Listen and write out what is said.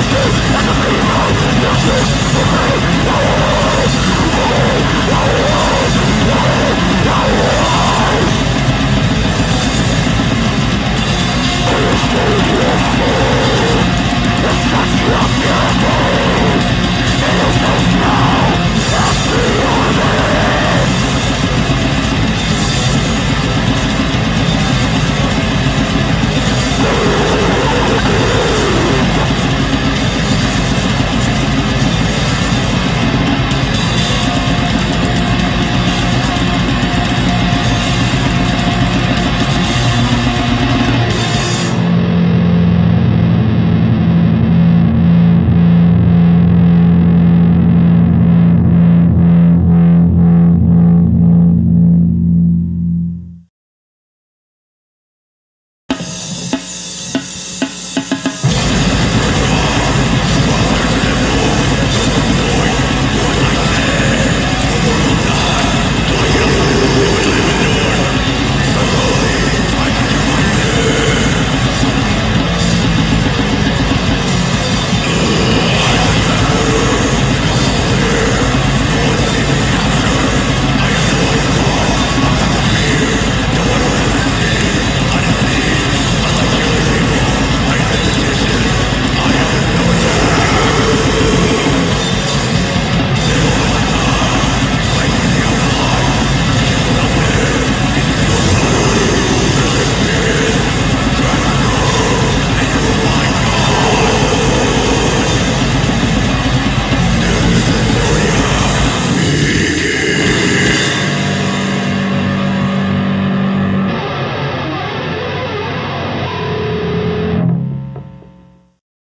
Power